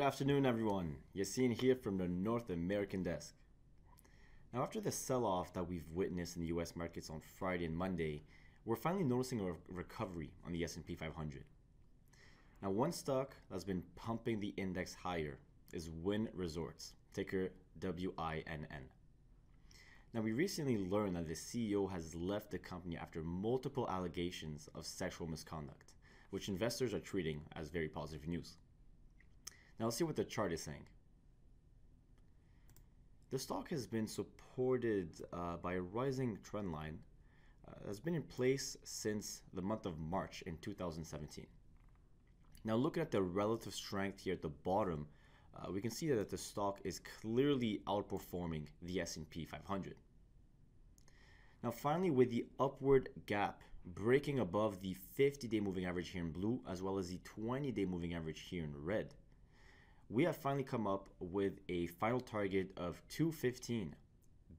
afternoon, everyone. Yassine here from the North American desk. Now, after the sell off that we've witnessed in the US markets on Friday and Monday, we're finally noticing a recovery on the S&P 500. Now, one stock that's been pumping the index higher is Wynn Resorts, ticker WYNN. Now, we recently learned that the CEO has left the company after multiple allegations of sexual misconduct, which investors are treating as very positive news. Now, let's see what the chart is saying. The stock has been supported uh, by a rising trend line uh, that's been in place since the month of March in 2017. Now, looking at the relative strength here at the bottom, uh, we can see that the stock is clearly outperforming the S&P 500. Now finally with the upward gap breaking above the 50-day moving average here in blue as well as the 20-day moving average here in red, we have finally come up with a final target of 215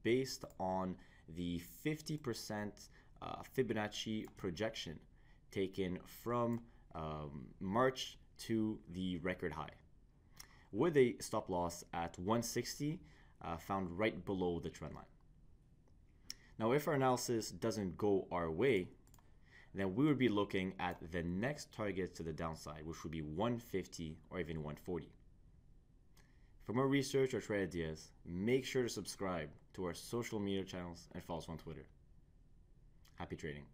based on the 50% uh, Fibonacci projection taken from um, March to the record high with a stop loss at 160 uh, found right below the trend line. Now, if our analysis doesn't go our way, then we would be looking at the next target to the downside, which would be 150 or even 140. For more research or trade ideas, make sure to subscribe to our social media channels and follow us on Twitter. Happy trading.